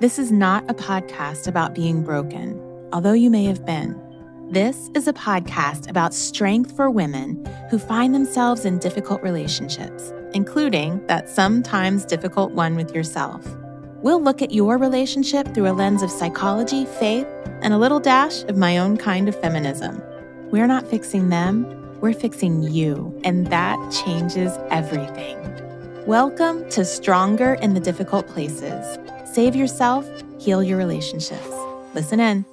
This is not a podcast about being broken, although you may have been. This is a podcast about strength for women who find themselves in difficult relationships, including that sometimes difficult one with yourself. We'll look at your relationship through a lens of psychology, faith, and a little dash of my own kind of feminism. We're not fixing them, we're fixing you, and that changes everything. Welcome to Stronger in the Difficult Places. Save yourself, heal your relationships. Listen in.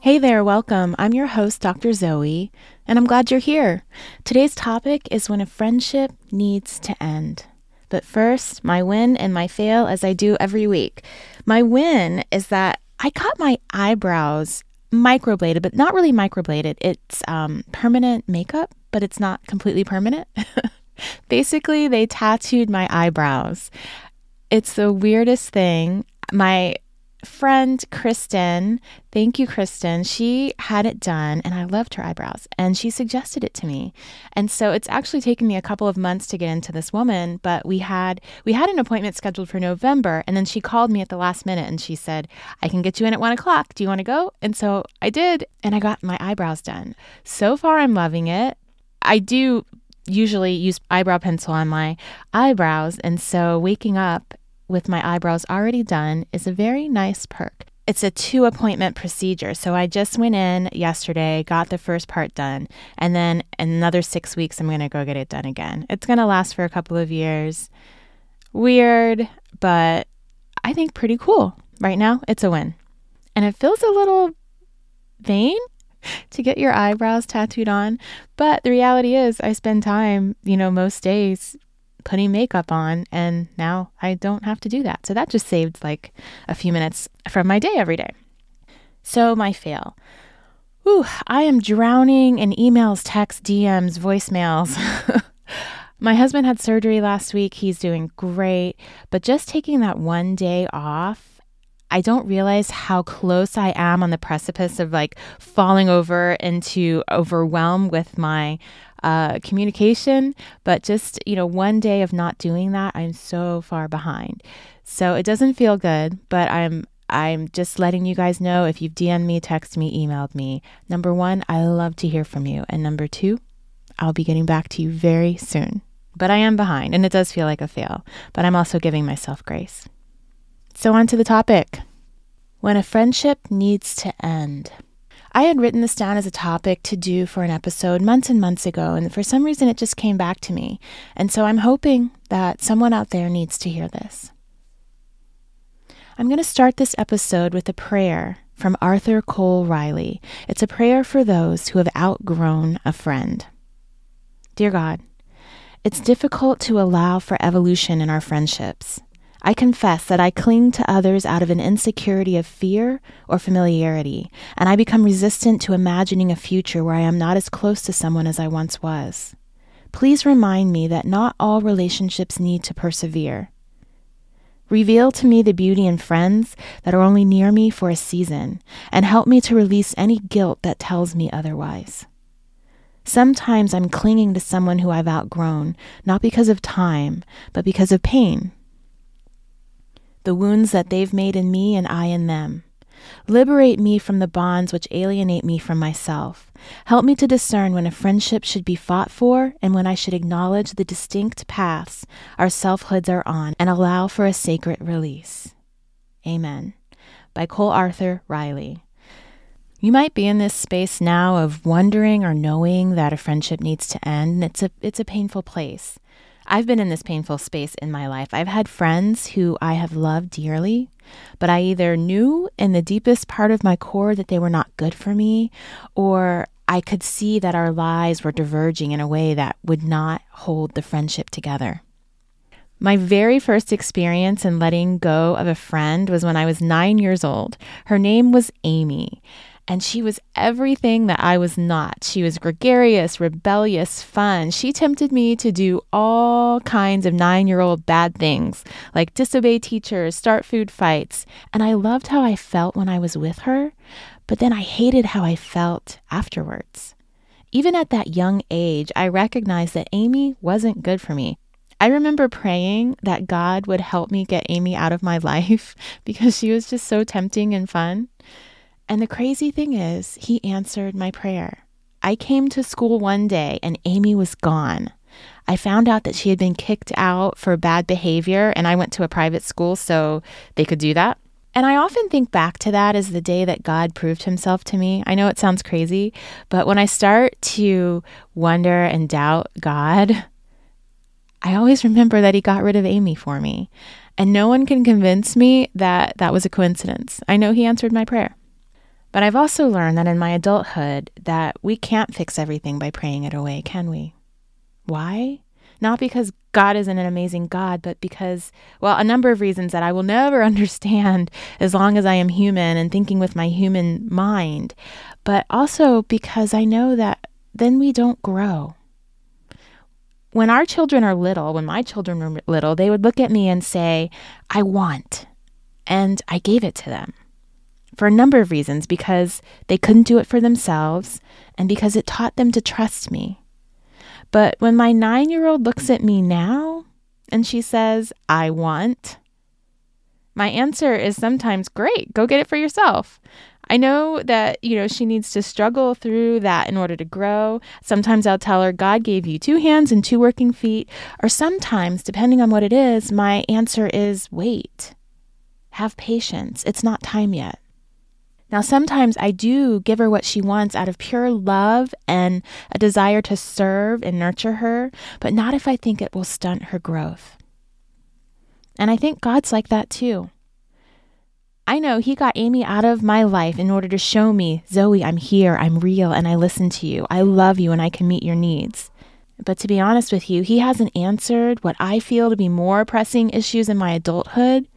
Hey there, welcome. I'm your host, Dr. Zoe, and I'm glad you're here. Today's topic is when a friendship needs to end. But first, my win and my fail, as I do every week. My win is that I got my eyebrows microbladed, but not really microbladed. It's um, permanent makeup, but it's not completely permanent. Basically, they tattooed my eyebrows. It's the weirdest thing. My friend Kristen, thank you, Kristen. She had it done and I loved her eyebrows and she suggested it to me. And so it's actually taken me a couple of months to get into this woman, but we had we had an appointment scheduled for November and then she called me at the last minute and she said, I can get you in at one o'clock. Do you want to go? And so I did and I got my eyebrows done. So far I'm loving it. I do usually use eyebrow pencil on my eyebrows. And so waking up with my eyebrows already done is a very nice perk. It's a two appointment procedure. So I just went in yesterday, got the first part done, and then another six weeks, I'm going to go get it done again. It's going to last for a couple of years. Weird, but I think pretty cool. Right now, it's a win. And it feels a little vain to get your eyebrows tattooed on. But the reality is, I spend time, you know, most days putting makeup on, and now I don't have to do that. So that just saved like a few minutes from my day every day. So, my fail. Ooh, I am drowning in emails, texts, DMs, voicemails. My husband had surgery last week. He's doing great. But just taking that one day off I don't realize how close I am on the precipice of like falling over into overwhelm with my uh, communication. But just, you know, one day of not doing that, I'm so far behind. So it doesn't feel good, but I'm I'm just letting you guys know if you've DM'd me, texted me, emailed me. Number one, I love to hear from you. And number two, I'll be getting back to you very soon. But I am behind and it does feel like a fail, but I'm also giving myself grace. So, on to the topic. When a friendship needs to end. I had written this down as a topic to do for an episode months and months ago, and for some reason it just came back to me. And so I'm hoping that someone out there needs to hear this. I'm going to start this episode with a prayer from Arthur Cole Riley. It's a prayer for those who have outgrown a friend. Dear God, it's difficult to allow for evolution in our friendships. I confess that I cling to others out of an insecurity of fear or familiarity, and I become resistant to imagining a future where I am not as close to someone as I once was. Please remind me that not all relationships need to persevere. Reveal to me the beauty in friends that are only near me for a season, and help me to release any guilt that tells me otherwise. Sometimes I'm clinging to someone who I've outgrown, not because of time, but because of pain the wounds that they've made in me and I in them. Liberate me from the bonds which alienate me from myself. Help me to discern when a friendship should be fought for and when I should acknowledge the distinct paths our selfhoods are on and allow for a sacred release. Amen. By Cole Arthur Riley. You might be in this space now of wondering or knowing that a friendship needs to end, and it's a it's a painful place. I've been in this painful space in my life. I've had friends who I have loved dearly, but I either knew in the deepest part of my core that they were not good for me, or I could see that our lives were diverging in a way that would not hold the friendship together. My very first experience in letting go of a friend was when I was nine years old. Her name was Amy and she was everything that I was not. She was gregarious, rebellious, fun. She tempted me to do all kinds of nine year old bad things, like disobey teachers, start food fights. And I loved how I felt when I was with her, but then I hated how I felt afterwards. Even at that young age, I recognized that Amy wasn't good for me. I remember praying that God would help me get Amy out of my life because she was just so tempting and fun. And the crazy thing is, he answered my prayer. I came to school one day and Amy was gone. I found out that she had been kicked out for bad behavior, and I went to a private school so they could do that. And I often think back to that as the day that God proved himself to me. I know it sounds crazy, but when I start to wonder and doubt God, I always remember that he got rid of Amy for me. And no one can convince me that that was a coincidence. I know he answered my prayer. But I've also learned that in my adulthood that we can't fix everything by praying it away, can we? Why? Not because God isn't an amazing God, but because, well, a number of reasons that I will never understand as long as I am human and thinking with my human mind, but also because I know that then we don't grow. When our children are little, when my children were little, they would look at me and say, I want. And I gave it to them for a number of reasons because they couldn't do it for themselves and because it taught them to trust me. But when my nine year old looks at me now and she says, I want, my answer is sometimes great, go get it for yourself. I know that, you know, she needs to struggle through that in order to grow. Sometimes I'll tell her, God gave you two hands and two working feet. Or sometimes, depending on what it is, my answer is wait, have patience. It's not time yet. Now, sometimes I do give her what she wants out of pure love and a desire to serve and nurture her, but not if I think it will stunt her growth. And I think God's like that too. I know He got Amy out of my life in order to show me, Zoe, I'm here, I'm real, and I listen to you. I love you, and I can meet your needs. But to be honest with you, He hasn't answered what I feel to be more pressing issues in my adulthood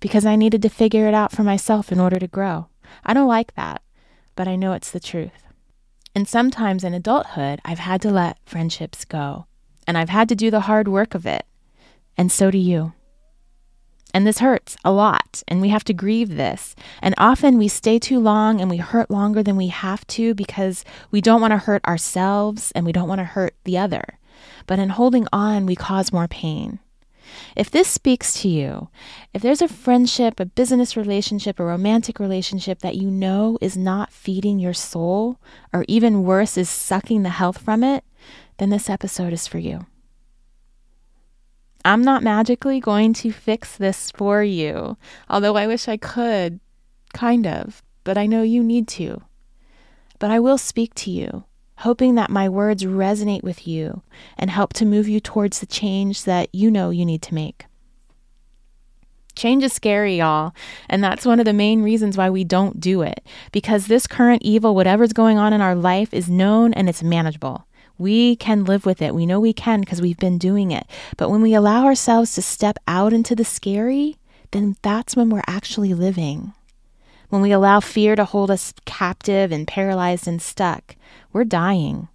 because I needed to figure it out for myself in order to grow. I don't like that, but I know it's the truth. And sometimes in adulthood, I've had to let friendships go, and I've had to do the hard work of it. And so do you. And this hurts a lot, and we have to grieve this. And often we stay too long and we hurt longer than we have to because we don't want to hurt ourselves and we don't want to hurt the other. But in holding on, we cause more pain. If this speaks to you, if there's a friendship, a business relationship, a romantic relationship that you know is not feeding your soul, or even worse, is sucking the health from it, then this episode is for you. I'm not magically going to fix this for you, although I wish I could, kind of, but I know you need to. But I will speak to you hoping that my words resonate with you and help to move you towards the change that you know you need to make. Change is scary, y'all, and that's one of the main reasons why we don't do it. Because this current evil, whatever's going on in our life, is known and it's manageable. We can live with it. We know we can because we've been doing it. But when we allow ourselves to step out into the scary, then that's when we're actually living. When we allow fear to hold us captive and paralyzed and stuck, we're dying.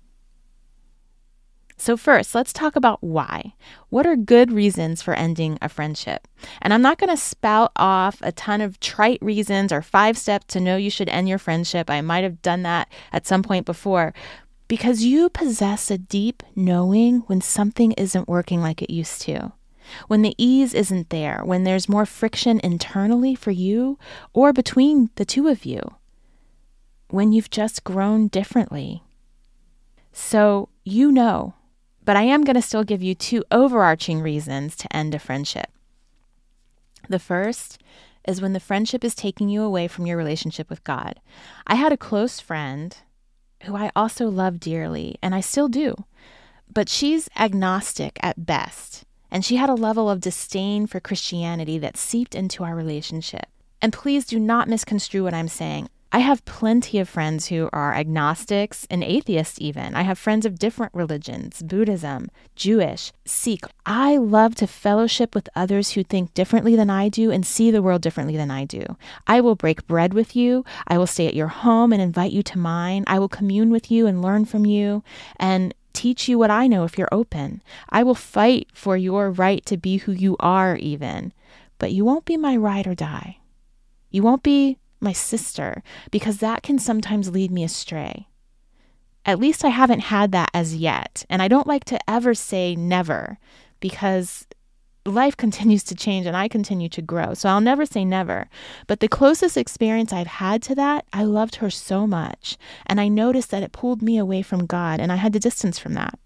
So, first, let's talk about why. What are good reasons for ending a friendship? And I'm not going to spout off a ton of trite reasons or five steps to know you should end your friendship. I might have done that at some point before. Because you possess a deep knowing when something isn't working like it used to when the ease isn't there, when there's more friction internally for you or between the two of you, when you've just grown differently. So you know, but I am going to still give you two overarching reasons to end a friendship. The first is when the friendship is taking you away from your relationship with God. I had a close friend who I also love dearly, and I still do, but she's agnostic at best and she had a level of disdain for Christianity that seeped into our relationship. And please do not misconstrue what I'm saying. I have plenty of friends who are agnostics and atheists, even. I have friends of different religions Buddhism, Jewish, Sikh. I love to fellowship with others who think differently than I do and see the world differently than I do. I will break bread with you. I will stay at your home and invite you to mine. I will commune with you and learn from you. And teach you what I know if you're open. I will fight for your right to be who you are, even. But you won't be my ride or die. You won't be my sister, because that can sometimes lead me astray. At least I haven't had that as yet, and I don't like to ever say never, because life continues to change and I continue to grow. So I'll never say never. But the closest experience I've had to that, I loved her so much. And I noticed that it pulled me away from God and I had to distance from that.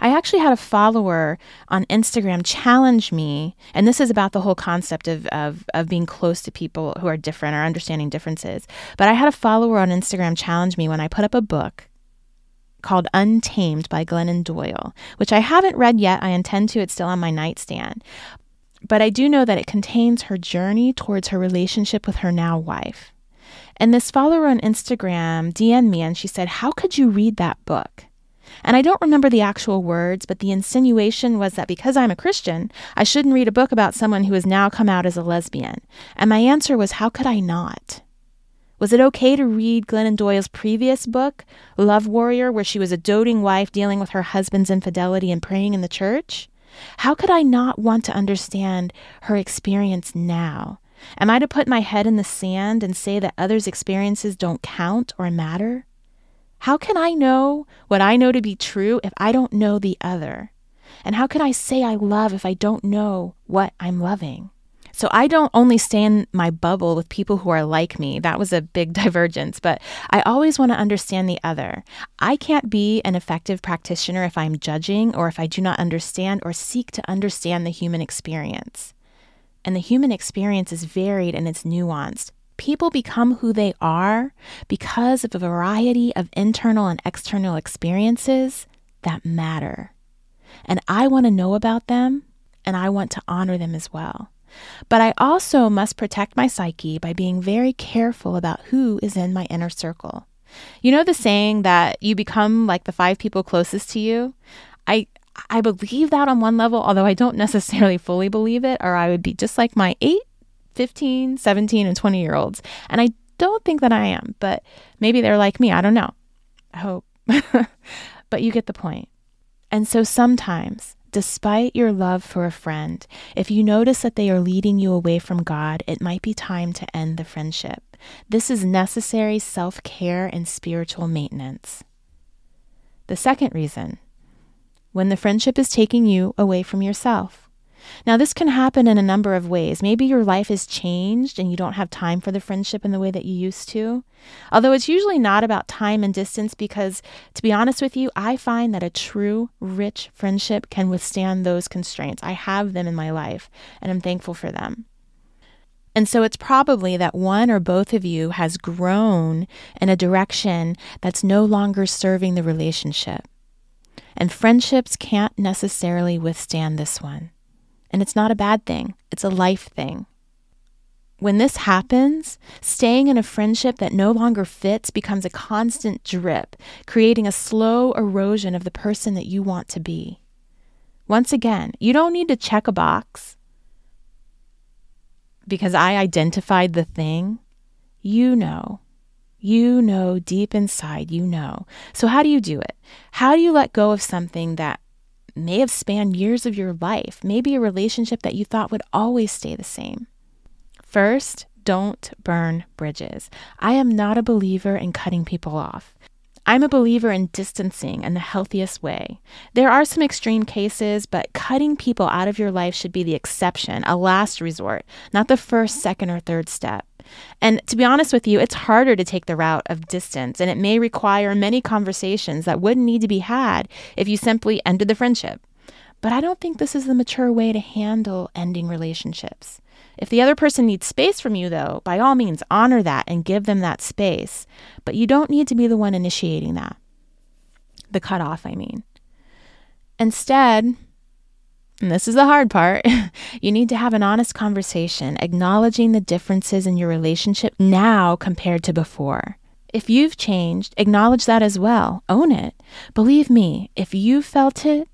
I actually had a follower on Instagram challenge me, and this is about the whole concept of, of, of being close to people who are different or understanding differences. But I had a follower on Instagram challenge me when I put up a book called Untamed by Glennon Doyle, which I haven't read yet. I intend to, it's still on my nightstand. But I do know that it contains her journey towards her relationship with her now wife. And this follower on Instagram DM'd me and she said, How could you read that book? And I don't remember the actual words, but the insinuation was that because I'm a Christian, I shouldn't read a book about someone who has now come out as a lesbian. And my answer was, How could I not? Was it okay to read Glennon Doyle's previous book, Love Warrior, where she was a doting wife dealing with her husband's infidelity and praying in the church? How could I not want to understand her experience now? Am I to put my head in the sand and say that others' experiences don't count or matter? How can I know what I know to be true if I don't know the other? And how can I say I love if I don't know what I'm loving? So I don't only stay in my bubble with people who are like me. That was a big divergence, but I always want to understand the other. I can't be an effective practitioner if I'm judging or if I do not understand or seek to understand the human experience. And the human experience is varied and it's nuanced. People become who they are because of a variety of internal and external experiences that matter. And I want to know about them and I want to honor them as well. But I also must protect my psyche by being very careful about who is in my inner circle. You know the saying that you become like the five people closest to you? I I believe that on one level, although I don't necessarily fully believe it, or I would be just like my 8, 15, 17, and 20 year olds. And I don't think that I am, but maybe they're like me. I don't know. I hope. but you get the point. And so sometimes Despite your love for a friend, if you notice that they are leading you away from God, it might be time to end the friendship. This is necessary self care and spiritual maintenance. The second reason when the friendship is taking you away from yourself. Now, this can happen in a number of ways. Maybe your life has changed and you don't have time for the friendship in the way that you used to. Although it's usually not about time and distance, because to be honest with you, I find that a true, rich friendship can withstand those constraints. I have them in my life and I'm thankful for them. And so it's probably that one or both of you has grown in a direction that's no longer serving the relationship. And friendships can't necessarily withstand this one. And it's not a bad thing, it's a life thing. When this happens, staying in a friendship that no longer fits becomes a constant drip, creating a slow erosion of the person that you want to be. Once again, you don't need to check a box because I identified the thing. You know. You know deep inside, you know. So, how do you do it? How do you let go of something that may have spanned years of your life, maybe a relationship that you thought would always stay the same. First, don't burn bridges. I am not a believer in cutting people off. I'm a believer in distancing in the healthiest way. There are some extreme cases, but cutting people out of your life should be the exception, a last resort, not the first, second, or third step. And to be honest with you, it's harder to take the route of distance, and it may require many conversations that wouldn't need to be had if you simply ended the friendship. But I don't think this is the mature way to handle ending relationships. If the other person needs space from you, though, by all means, honor that and give them that space. But you don't need to be the one initiating that. The cutoff, I mean. Instead, and this is the hard part, you need to have an honest conversation, acknowledging the differences in your relationship now compared to before. If you've changed, acknowledge that as well. Own it. Believe me, if you felt it,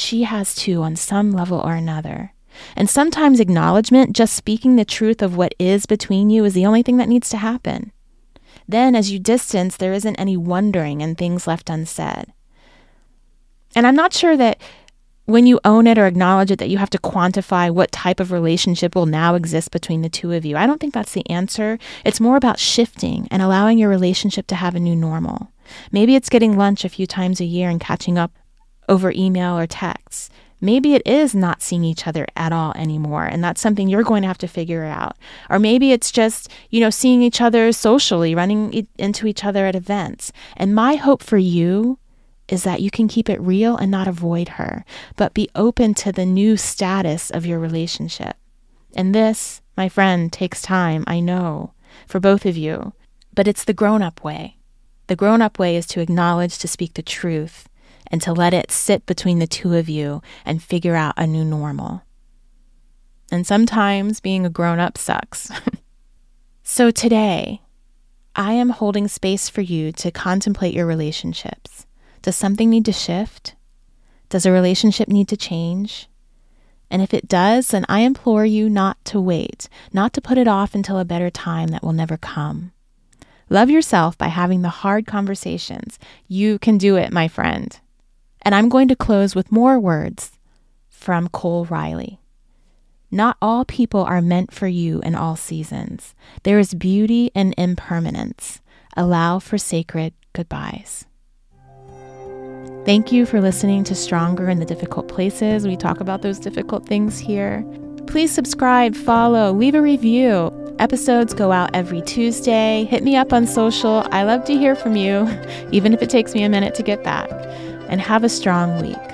she has too on some level or another. And sometimes acknowledgement, just speaking the truth of what is between you, is the only thing that needs to happen. Then, as you distance, there isn't any wondering and things left unsaid. And I'm not sure that when you own it or acknowledge it that you have to quantify what type of relationship will now exist between the two of you. I don't think that's the answer. It's more about shifting and allowing your relationship to have a new normal. Maybe it's getting lunch a few times a year and catching up over email or texts. Maybe it is not seeing each other at all anymore, and that's something you're going to have to figure out. Or maybe it's just, you know, seeing each other socially, running into each other at events. And my hope for you is that you can keep it real and not avoid her, but be open to the new status of your relationship. And this, my friend, takes time, I know, for both of you, but it's the grown up way. The grown up way is to acknowledge, to speak the truth, and to let it sit between the two of you and figure out a new normal. And sometimes being a grown up sucks. so today, I am holding space for you to contemplate your relationships. Does something need to shift? Does a relationship need to change? And if it does, then I implore you not to wait, not to put it off until a better time that will never come. Love yourself by having the hard conversations. You can do it, my friend. And I'm going to close with more words from Cole Riley. Not all people are meant for you in all seasons. There is beauty in impermanence. Allow for sacred goodbyes. Thank you for listening to Stronger in the Difficult Places. We talk about those difficult things here. Please subscribe, follow, leave a review. Episodes go out every Tuesday. Hit me up on social. I love to hear from you, even if it takes me a minute to get back. And have a strong week.